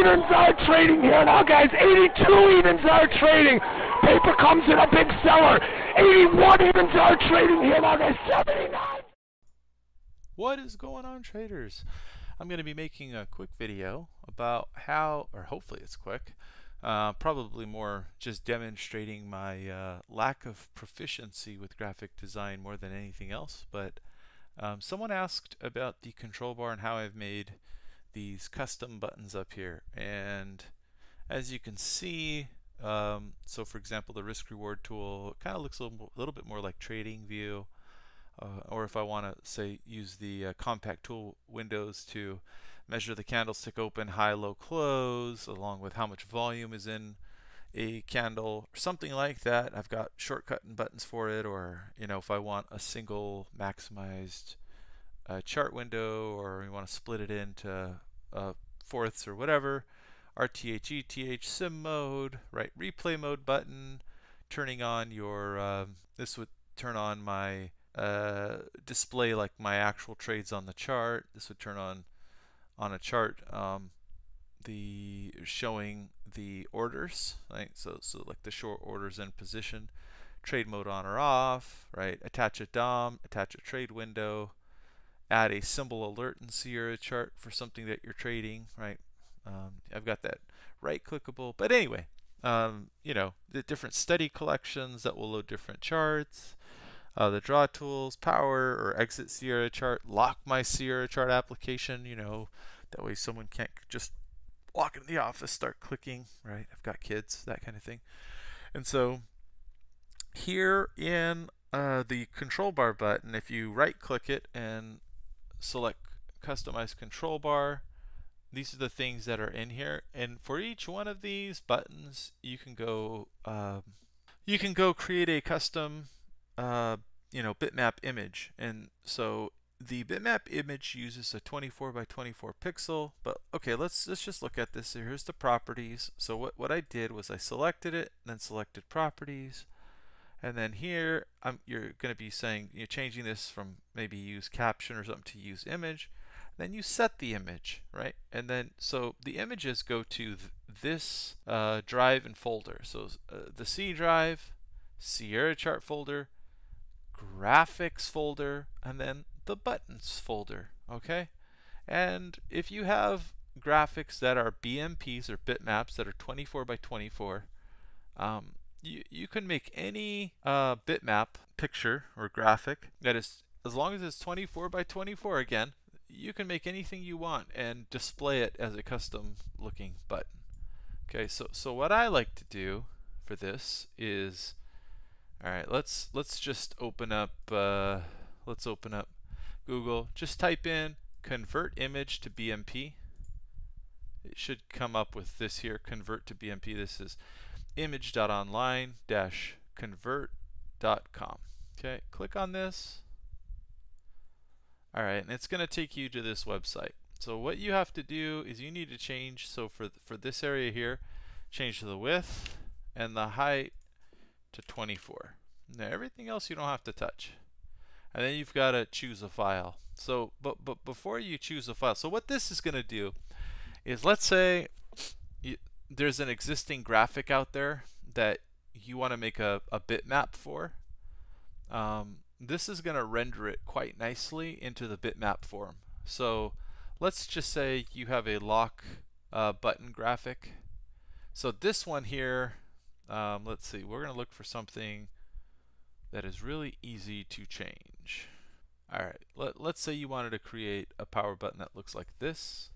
Evens are trading here now, guys. 82 evens are trading. Paper comes in a big seller. 81 evens are trading here now, guys. 79. What is going on traders? I'm going to be making a quick video about how, or hopefully it's quick, uh, probably more just demonstrating my uh, lack of proficiency with graphic design more than anything else. But um, someone asked about the control bar and how I've made these custom buttons up here. And as you can see, um, so for example, the risk reward tool kind of looks a little, little, bit more like TradingView. Uh, or if I want to say use the uh, compact tool windows to measure the candlestick open, high, low, close, along with how much volume is in a candle or something like that. I've got shortcut and buttons for it, or you know, if I want a single maximized uh, chart window, or you want to split it into uh, fourths or whatever, RTH, ETH, sim mode, right? Replay mode button, turning on your. Um, this would turn on my uh, display like my actual trades on the chart. This would turn on on a chart um, the showing the orders, right? So, so like the short orders in position, trade mode on or off, right? Attach a DOM, attach a trade window, add a symbol alert in Sierra chart for something that you're trading, right? Um, I've got that right clickable, but anyway, um, you know, the different study collections that will load different charts, uh, the draw tools, power or exit Sierra chart, lock my Sierra chart application, you know, that way someone can't just walk into the office, start clicking, right? I've got kids, that kind of thing. And so here in uh, the control bar button, if you right click it and select customize control bar, these are the things that are in here. And for each one of these buttons, you can go um, you can go create a custom uh, you know, bitmap image. And so the bitmap image uses a 24 by 24 pixel, but okay, let's let's just look at this. Here's the properties. So what, what I did was I selected it, and then selected properties, and then here I'm, you're going to be saying you're changing this from maybe use caption or something to use image. Then you set the image, right? And then so the images go to th this uh, drive and folder. So uh, the C drive, Sierra chart folder, graphics folder, and then the buttons folder, okay? And if you have graphics that are BMPs or bitmaps that are 24 by 24, um, you, you can make any uh, bitmap picture or graphic that is, as long as it's 24 by 24 again, you can make anything you want and display it as a custom looking button. Okay, so, so what I like to do for this is all right, let's let's just open up uh, let's open up Google. Just type in convert image to BMP. It should come up with this here, convert to BMP. This is image.online-convert.com. Okay, click on this. All right, and it's going to take you to this website. So what you have to do is you need to change, so for, for this area here, change the width and the height to 24. Now everything else you don't have to touch. And then you've got to choose a file. So, but but before you choose a file, so what this is going to do is let's say you, there's an existing graphic out there that you want to make a, a bitmap for. Um, this is going to render it quite nicely into the bitmap form. So let's just say you have a lock uh, button graphic. So this one here, um, let's see, we're going to look for something that is really easy to change. Alright, let, let's say you wanted to create a power button that looks like this.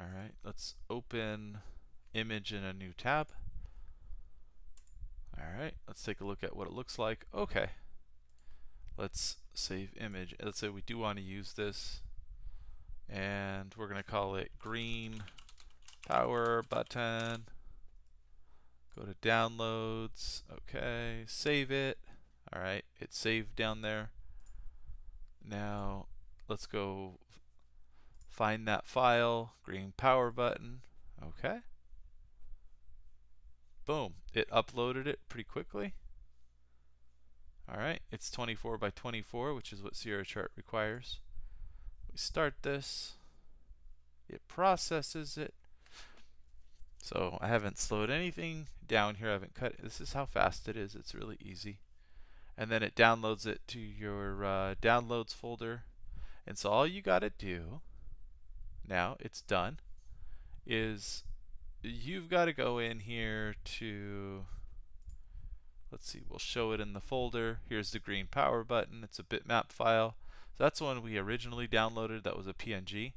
Alright, let's open image in a new tab. Alright, let's take a look at what it looks like. Okay, let's save image. Let's say we do want to use this and we're going to call it green power button. Go to downloads. Okay, save it. All right, it's saved down there. Now let's go find that file, green power button. Okay. Boom, it uploaded it pretty quickly. All right, it's 24 by 24, which is what Sierra Chart requires. We start this. It processes it. So I haven't slowed anything down here. I haven't cut. This is how fast it is. It's really easy. And then it downloads it to your uh, downloads folder. And so all you got to do now, it's done, is you've got to go in here to, let's see, we'll show it in the folder. Here's the green power button. It's a bitmap file. So that's the one we originally downloaded. That was a PNG.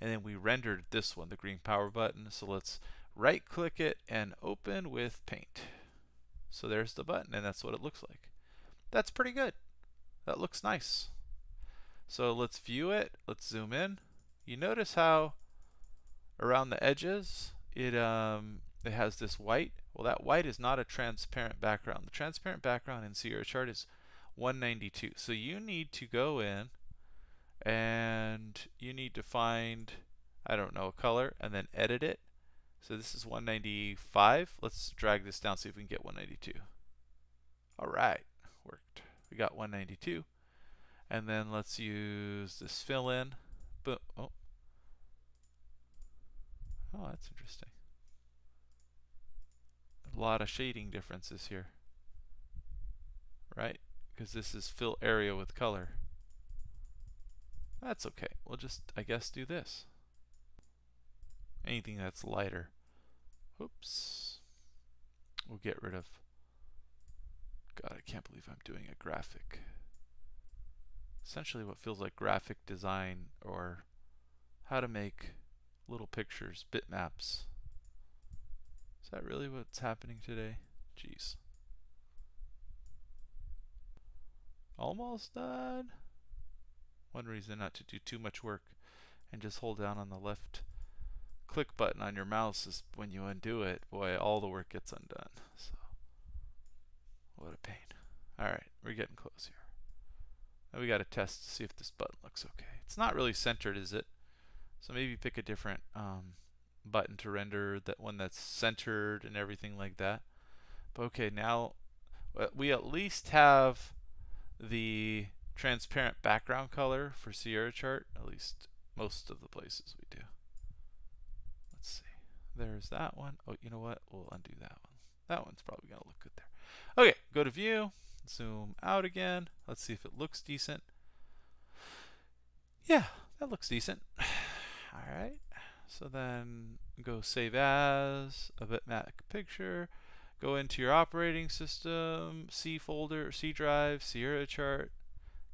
And then we rendered this one, the green power button. So let's right click it and open with paint. So there's the button and that's what it looks like. That's pretty good. That looks nice. So let's view it. Let's zoom in. You notice how around the edges it um it has this white. Well, that white is not a transparent background. The transparent background in Sierra chart is 192. So you need to go in and you need to find I don't know a color and then edit it so this is 195. Let's drag this down, see if we can get 192. All right, worked. We got 192. And then let's use this fill in. But oh. Oh, that's interesting. A lot of shading differences here. Right? Because this is fill area with color. That's okay. We'll just, I guess, do this anything that's lighter. Oops. We'll get rid of. God, I can't believe I'm doing a graphic. Essentially, what feels like graphic design or how to make little pictures, bitmaps. Is that really what's happening today? Jeez. Almost done. One reason not to do too much work and just hold down on the left click button on your mouse is when you undo it, boy, all the work gets undone. So, what a pain. All right, we're getting close here. Now we got to test to see if this button looks okay. It's not really centered, is it? So maybe pick a different um, button to render, that one that's centered and everything like that. But okay, now we at least have the transparent background color for Sierra chart, at least most of the places we do. Let's see. There's that one. Oh, you know what? We'll undo that one. That one's probably going to look good there. Okay, go to view, zoom out again. Let's see if it looks decent. Yeah, that looks decent. All right. So then go save as a bitmap picture. Go into your operating system, C folder, C drive, Sierra chart,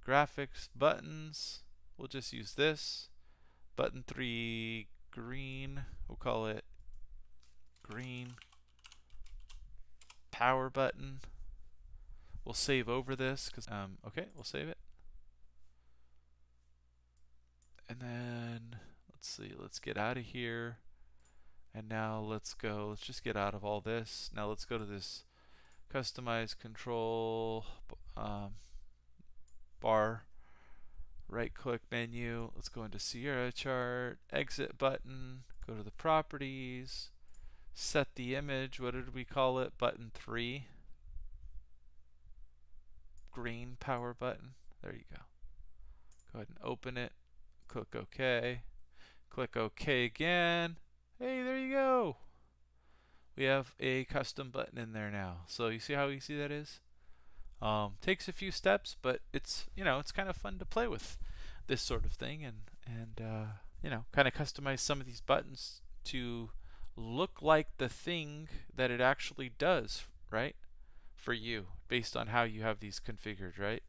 graphics, buttons. We'll just use this. Button 3 green. We'll call it green power button. We'll save over this because um, okay, we'll save it. And then let's see, let's get out of here. And now let's go, let's just get out of all this. Now let's go to this customize control um, bar, right click menu. Let's go into Sierra chart, exit button, go to the properties, set the image, what did we call it? Button 3. Green power button. There you go. Go ahead and open it. Click OK. Click OK again. Hey, there you go. We have a custom button in there now. So you see how easy that is? Um, takes a few steps, but it's you know it's kind of fun to play with this sort of thing and and uh, you know kind of customize some of these buttons to look like the thing that it actually does, right? For you, based on how you have these configured, right?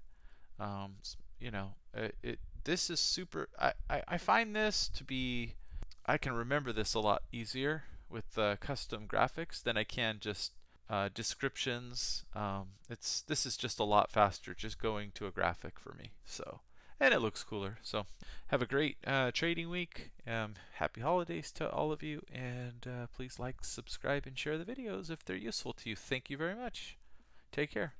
Um, you know, it, it this is super. I, I, I find this to be. I can remember this a lot easier with uh, custom graphics than I can just uh, descriptions. Um, it's this is just a lot faster just going to a graphic for me. So and it looks cooler. So have a great uh, trading week. Um, happy holidays to all of you, and uh, please like, subscribe, and share the videos if they're useful to you. Thank you very much. Take care.